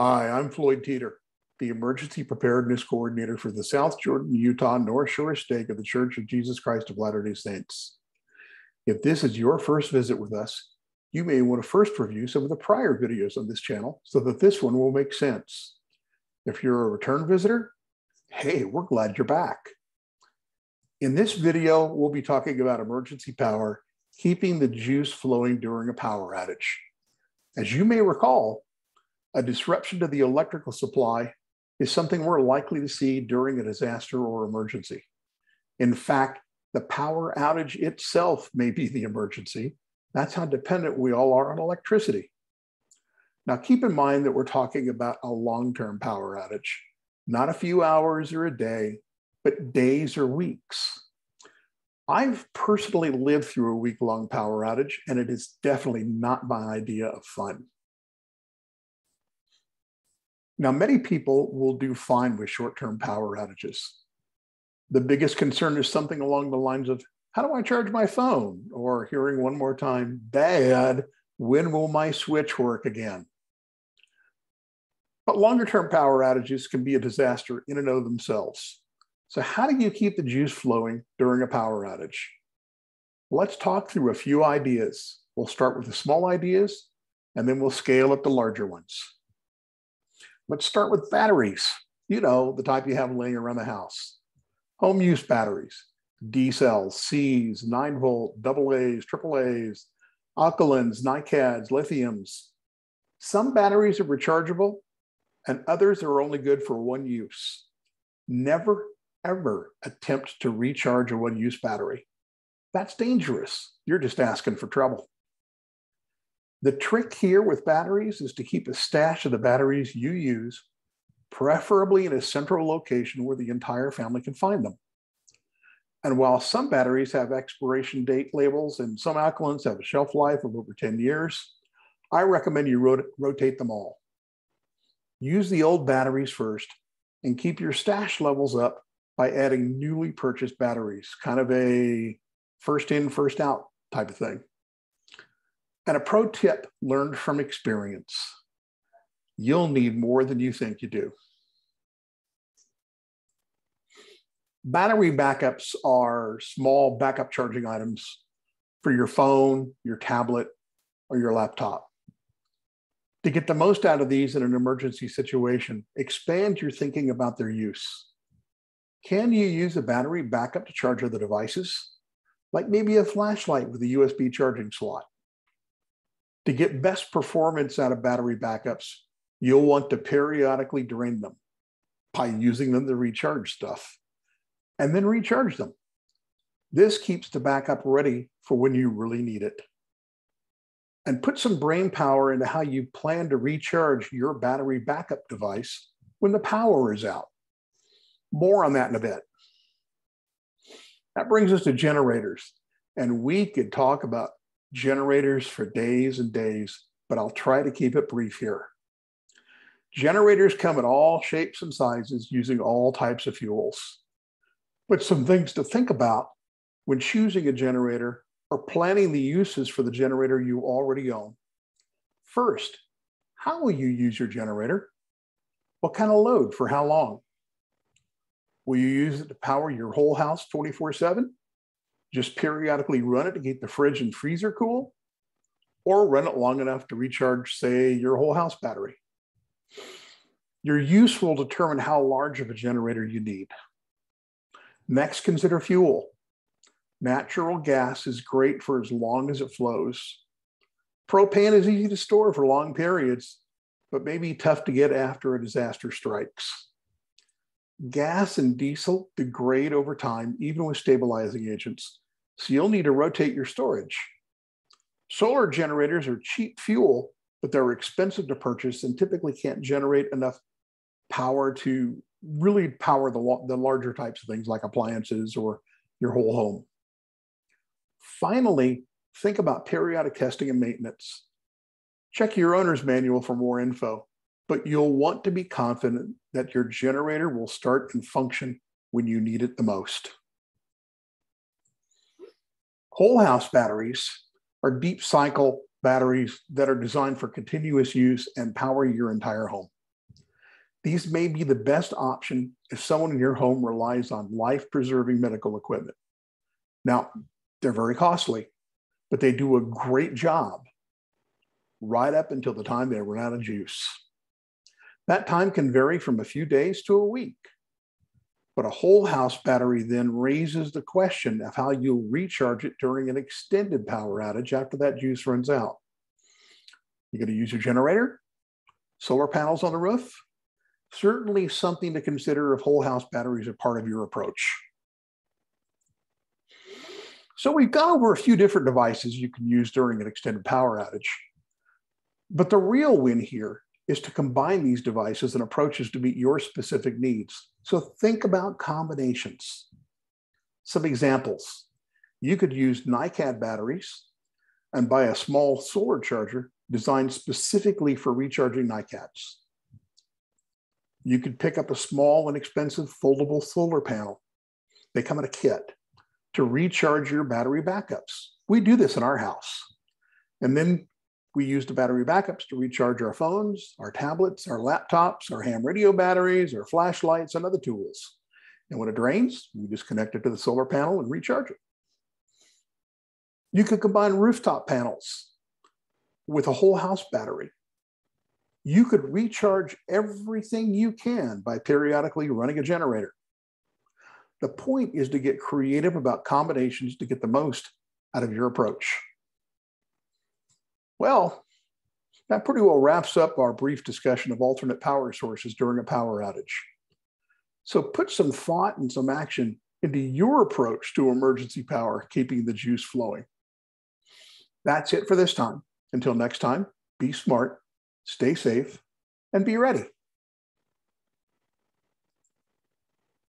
Hi, I'm Floyd Teeter, the Emergency Preparedness Coordinator for the South Jordan, Utah North Shore Stake of the Church of Jesus Christ of Latter day Saints. If this is your first visit with us, you may want to first review some of the prior videos on this channel so that this one will make sense. If you're a return visitor, hey, we're glad you're back. In this video, we'll be talking about emergency power, keeping the juice flowing during a power outage. As you may recall, a disruption to the electrical supply is something we're likely to see during a disaster or emergency. In fact, the power outage itself may be the emergency. That's how dependent we all are on electricity. Now, keep in mind that we're talking about a long term power outage, not a few hours or a day, but days or weeks. I've personally lived through a week long power outage, and it is definitely not my idea of fun. Now, many people will do fine with short term power outages. The biggest concern is something along the lines of how do I charge my phone? Or hearing one more time, Dad, when will my switch work again? But longer term power outages can be a disaster in and of themselves. So, how do you keep the juice flowing during a power outage? Let's talk through a few ideas. We'll start with the small ideas and then we'll scale up the larger ones. Let's start with batteries. You know, the type you have laying around the house. Home use batteries, D cells, Cs, 9 volt, AA's, AAA's, alkalines, NiCads, lithiums. Some batteries are rechargeable and others are only good for one use. Never, ever attempt to recharge a one use battery. That's dangerous. You're just asking for trouble. The trick here with batteries is to keep a stash of the batteries you use, preferably in a central location where the entire family can find them. And while some batteries have expiration date labels and some alkalines have a shelf life of over 10 years, I recommend you rot rotate them all. Use the old batteries first and keep your stash levels up by adding newly purchased batteries, kind of a first in, first out type of thing. And a pro tip learned from experience you'll need more than you think you do. Battery backups are small backup charging items for your phone, your tablet, or your laptop. To get the most out of these in an emergency situation, expand your thinking about their use. Can you use a battery backup to charge other devices? Like maybe a flashlight with a USB charging slot. To get best performance out of battery backups, you'll want to periodically drain them by using them to recharge stuff and then recharge them. This keeps the backup ready for when you really need it. And put some brain power into how you plan to recharge your battery backup device when the power is out. More on that in a bit. That brings us to generators. And we could talk about generators for days and days, but I'll try to keep it brief here. Generators come in all shapes and sizes using all types of fuels. But some things to think about when choosing a generator or planning the uses for the generator you already own. First, how will you use your generator? What kind of load for how long? Will you use it to power your whole house 24 7? Just periodically run it to keep the fridge and freezer cool, or run it long enough to recharge, say, your whole house battery. Your use will determine how large of a generator you need. Next, consider fuel. Natural gas is great for as long as it flows. Propane is easy to store for long periods, but may be tough to get after a disaster strikes. Gas and diesel degrade over time, even with stabilizing agents. So you'll need to rotate your storage. Solar generators are cheap fuel, but they're expensive to purchase and typically can't generate enough power to really power the, the larger types of things like appliances or your whole home. Finally, think about periodic testing and maintenance. Check your owner's manual for more info but you'll want to be confident that your generator will start and function when you need it the most. Whole house batteries are deep cycle batteries that are designed for continuous use and power your entire home. These may be the best option if someone in your home relies on life preserving medical equipment. Now, they're very costly, but they do a great job right up until the time they run out of juice. That time can vary from a few days to a week. But a whole house battery then raises the question of how you'll recharge it during an extended power outage after that juice runs out. You're going to use your generator, solar panels on the roof, certainly something to consider if whole house batteries are part of your approach. So we've gone over a few different devices you can use during an extended power outage. But the real win here is to combine these devices and approaches to meet your specific needs. So think about combinations. Some examples. You could use NiCad batteries and buy a small solar charger designed specifically for recharging NiCads. You could pick up a small, inexpensive foldable solar panel. They come in a kit to recharge your battery backups. We do this in our house. And then we use the battery backups to recharge our phones, our tablets, our laptops, our ham radio batteries, our flashlights, and other tools. And when it drains, we just connect it to the solar panel and recharge it. You could combine rooftop panels with a whole house battery you could recharge everything you can by periodically running a generator. The point is to get creative about combinations to get the most out of your approach. Well, that pretty well wraps up our brief discussion of alternate power sources during a power outage. So put some thought and some action into your approach to emergency power, keeping the juice flowing. That's it for this time. Until next time, be smart stay safe, and be ready.